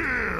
Cheers!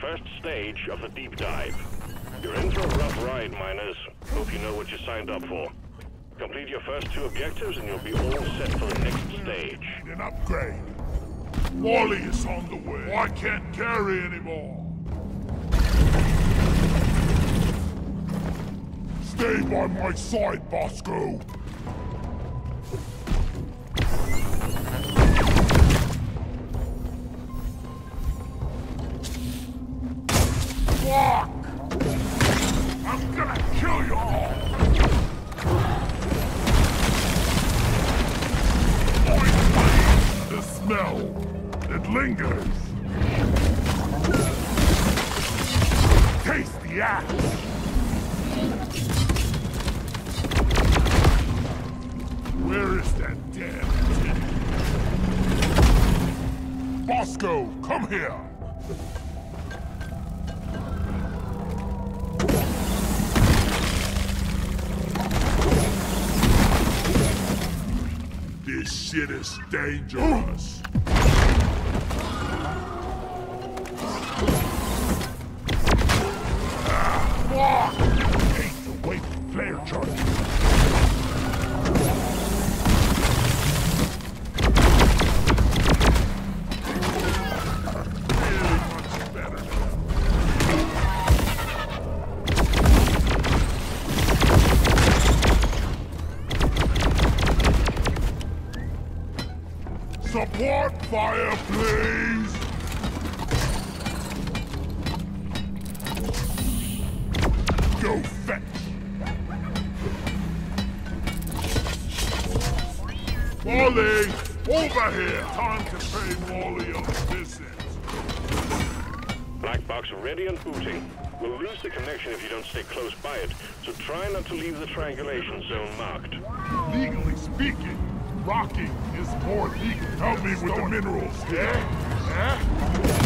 First stage of the deep dive. You're in for a rough ride, miners. Hope you know what you signed up for. Complete your first two objectives and you'll be all set for the next stage. An upgrade. Wally is on the way. I can't carry anymore. Stay by my side, Bosco. Dangerous. the connection if you don't stay close by it, so try not to leave the triangulation zone marked. Legally speaking, rocking is more legal. Help me with the minerals, yeah? Yeah?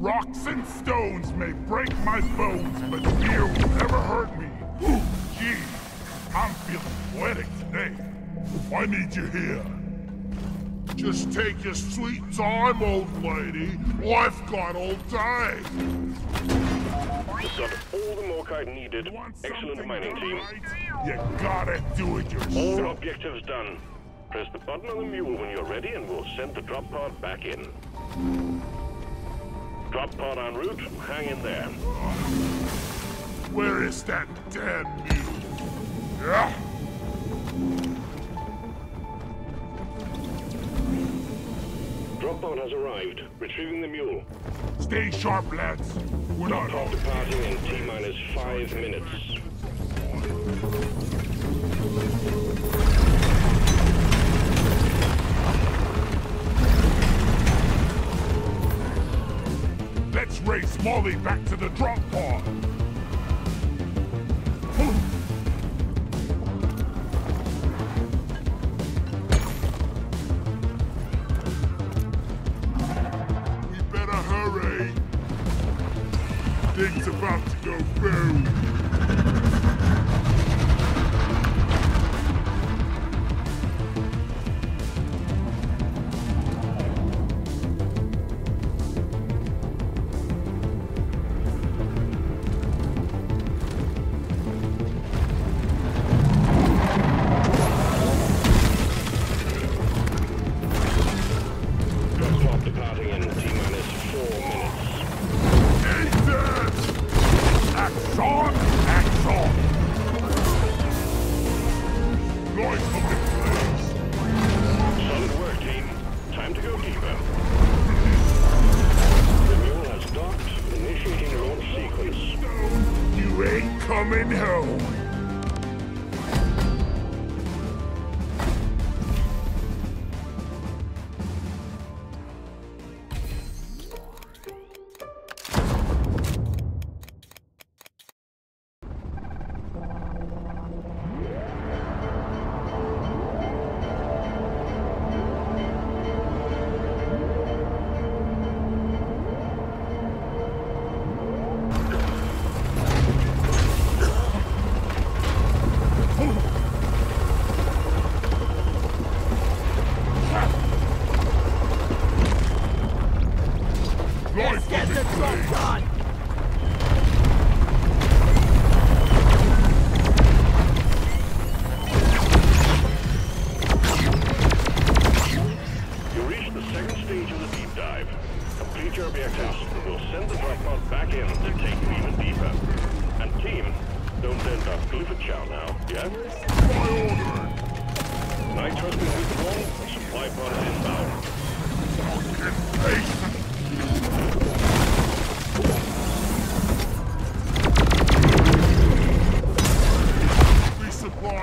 Rocks and stones may break my bones, but fear will never hurt me. Gee, I'm feeling poetic today. I need you here. Just take your sweet time, old lady. I've got all day. You've got all the Morkite needed. Excellent mining team. You gotta do it yourself. All objectives done. Press the button on the mule when you're ready and we'll send the drop pod back in. Drop pod en route. Hang in there. Where is that damn mule? Yeah. Drop pod has arrived. Retrieving the mule. Stay sharp, lads. We're not departing in T minus five minutes. Let's race Molly back to the drop pod. Boom.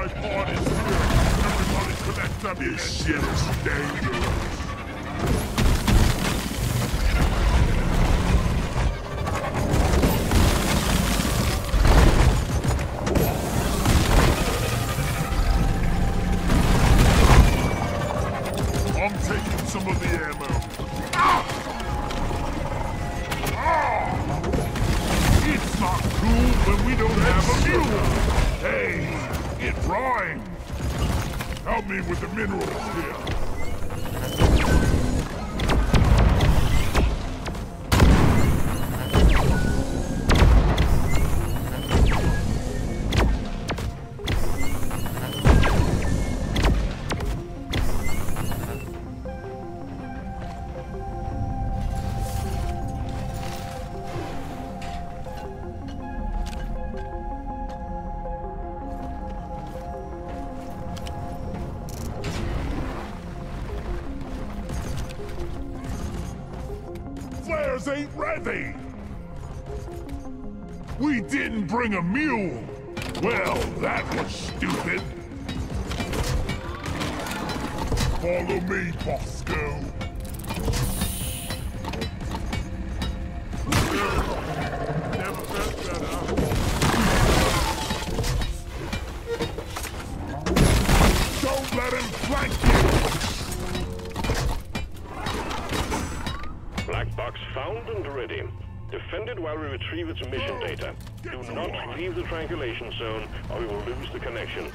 Resupply pod is here. Everybody collect up. This shit is dangerous. We didn't bring a mule! Well, that was stupid. Follow me, Bosco. Don't let him flank you! Black box found and ready. Defend it while we retrieve its mission data. Do not leave the triangulation zone or we will lose the connection.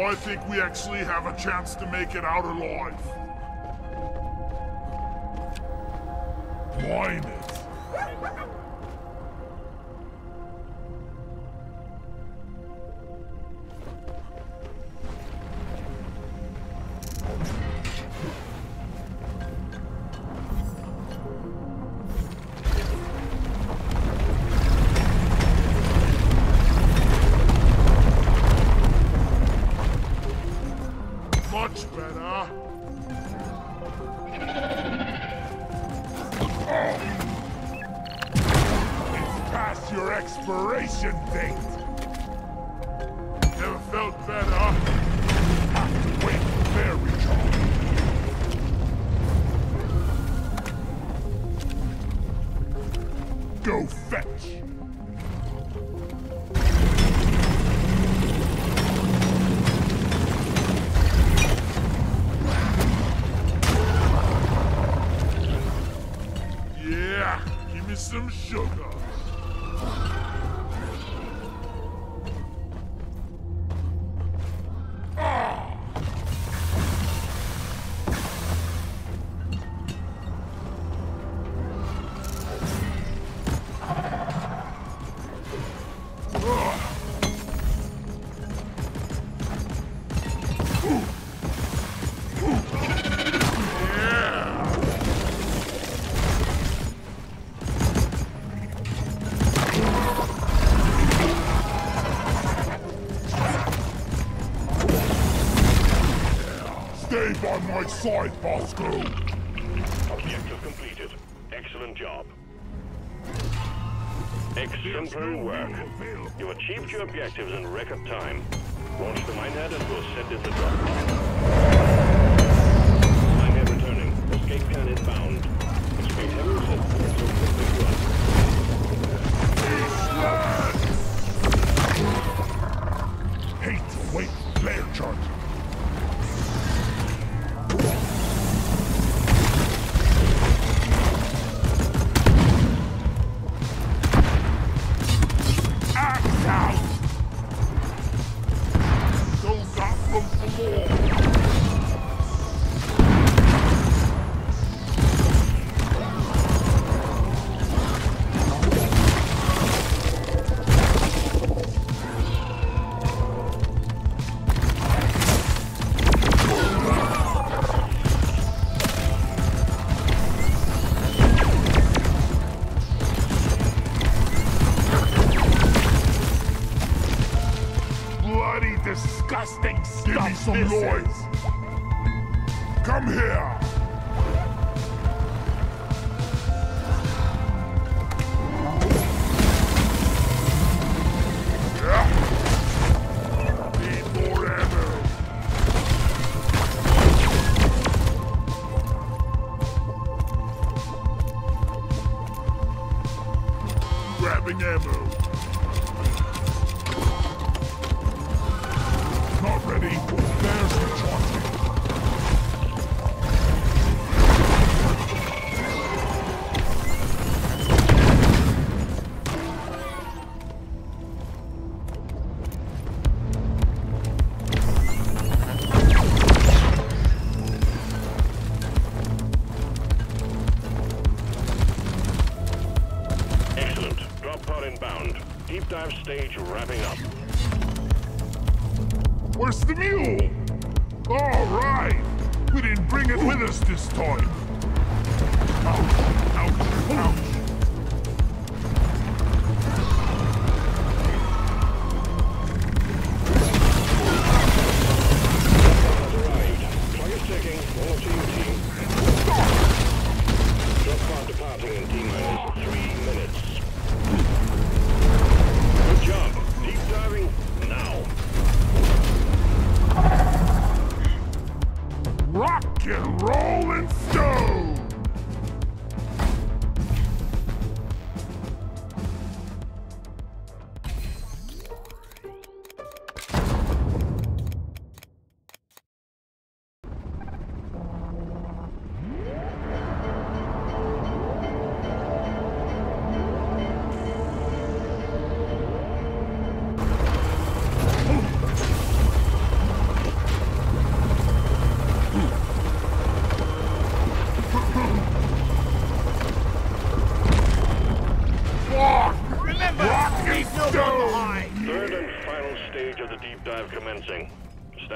I think we actually have a chance to make it out alive. Mine fight, Bosco! Objective completed. Excellent job. Exemplary work. You achieved your objectives in record time. Launch the minehead and we'll send in the drop.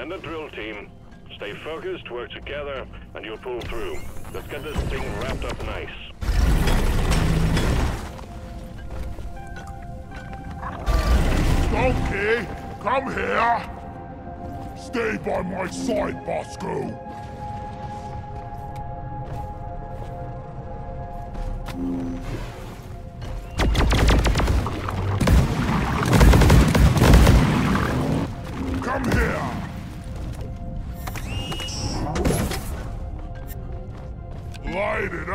and the drill team. Stay focused, work together, and you'll pull through. Let's get this thing wrapped up nice. Donkey, come here! Stay by my side, Bosco!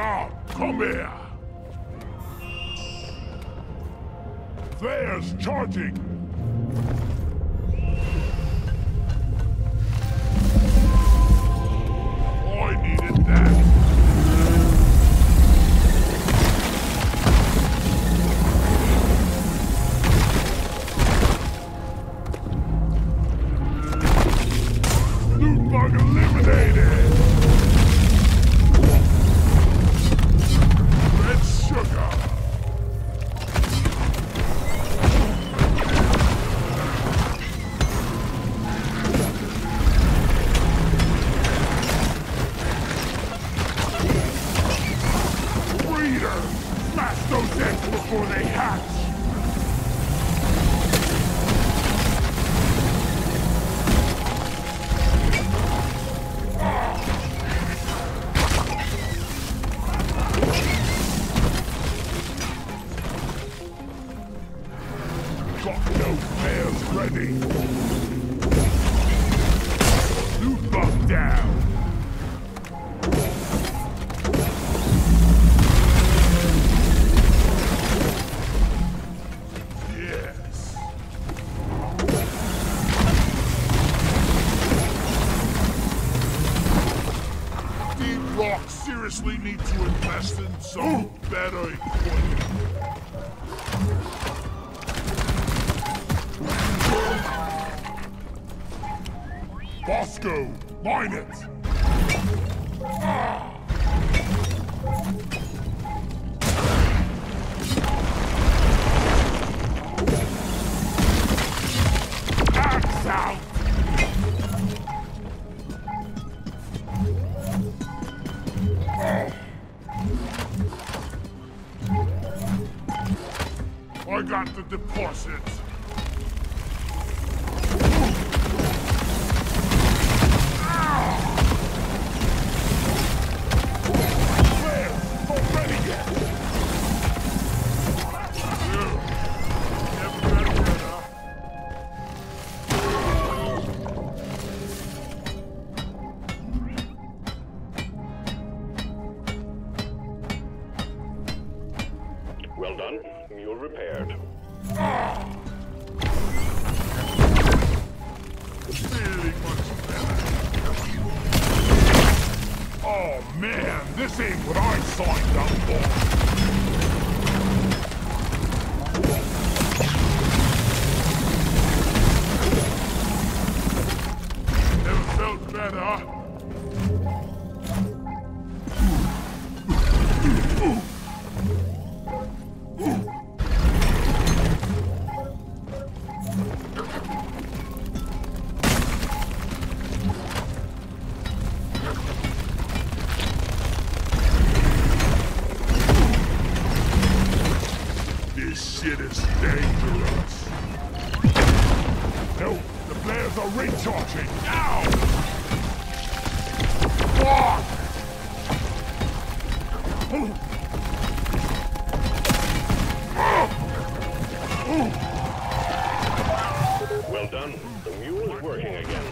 Light! Come here! Flares charging! I needed that! Well done. The mule is working again.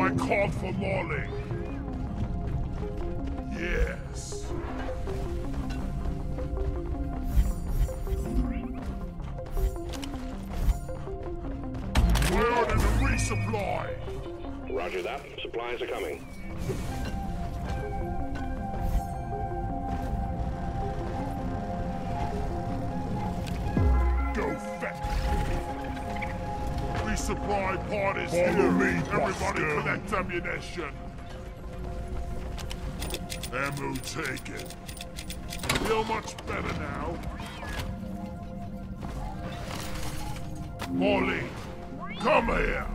I called for Lolly. Yes. We're on a resupply. Roger that. Supplies are coming. Resupply pod is here. Me, Everybody collect ammunition. Ammo taken. Feel much better now. Molly, come here.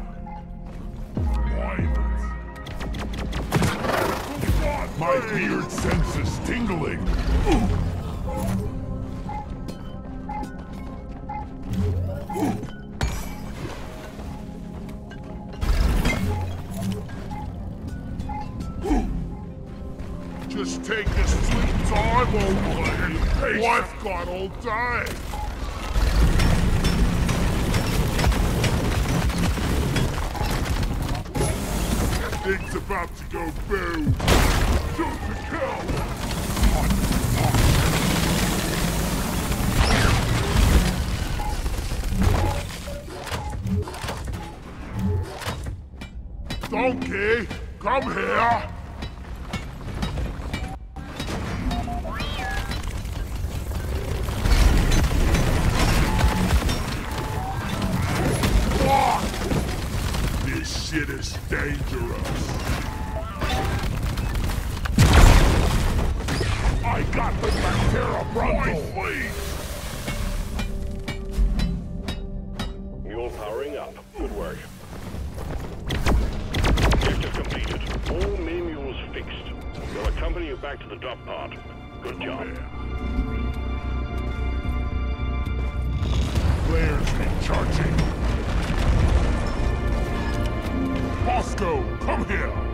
My weird sense is tingling. Just take a sweet time, old boy. Wife got all day. Things about to go boom. Shoot to kill. Donkey, come here. Let's go! Come here!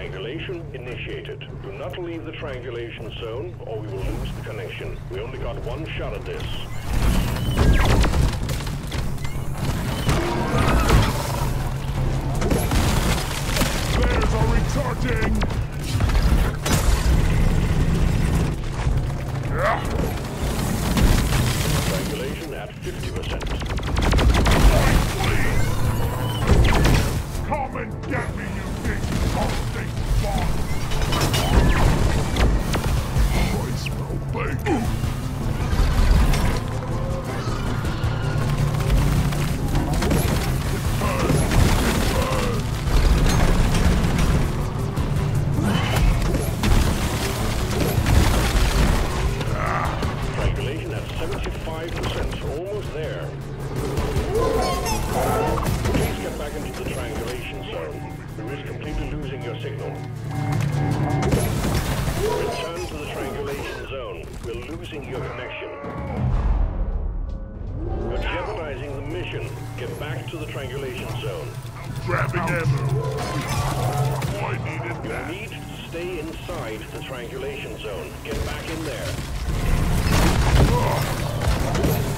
Triangulation initiated. Do not leave the triangulation zone or we will lose the connection. We only got one shot at this. Operational. Return to the triangulation zone. We're losing your connection. You're jeopardizing the mission. Get back to the triangulation zone. Grabbing ammo. I needed You that. need to stay inside the triangulation zone. Get back in there. Never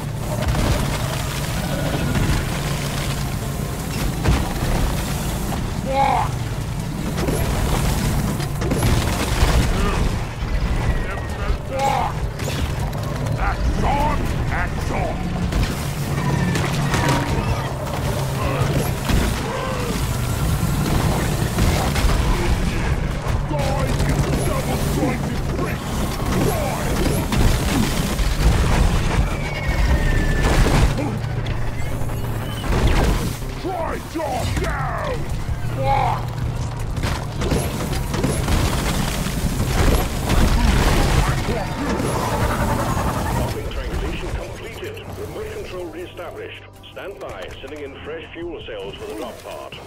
Stand by. Sending in fresh fuel cells for the drop pod.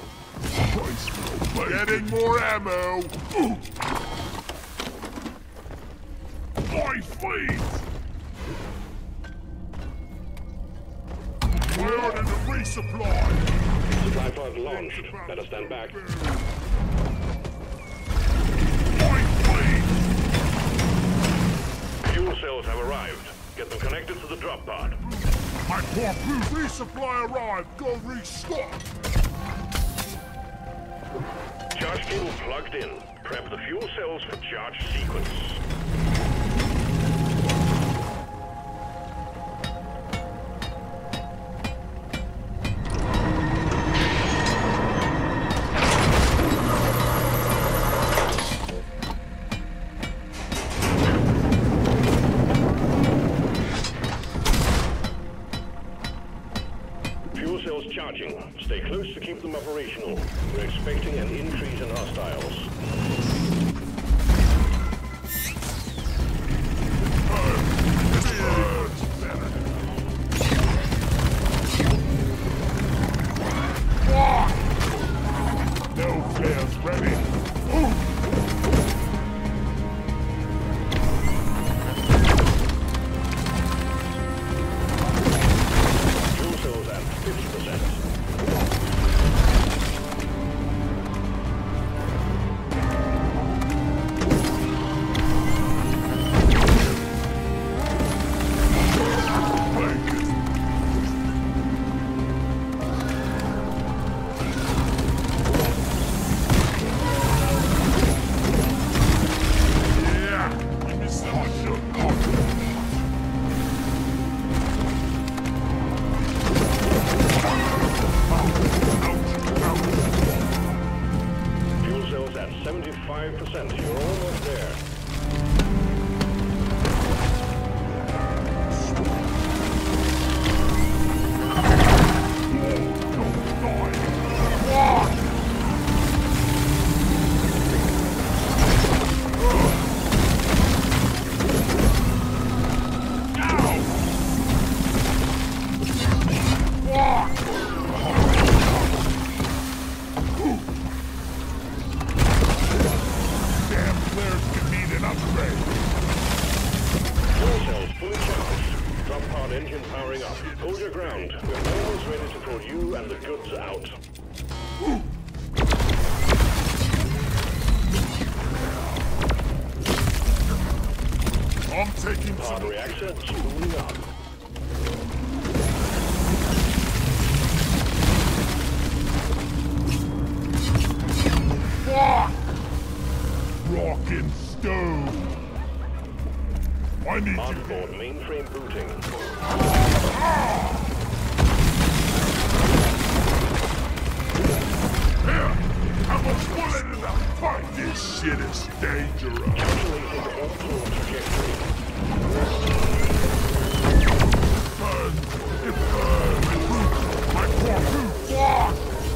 Getting more ammo! Boys, please! We're on a resupply! Supply pod launched. Better stand back. Boys, please! Fuel cells have arrived. Get them connected to the drop pod. My poor crew resupply arrived! Go restock! Charge cable plugged in. Prep the fuel cells for charge sequence.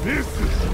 Isso!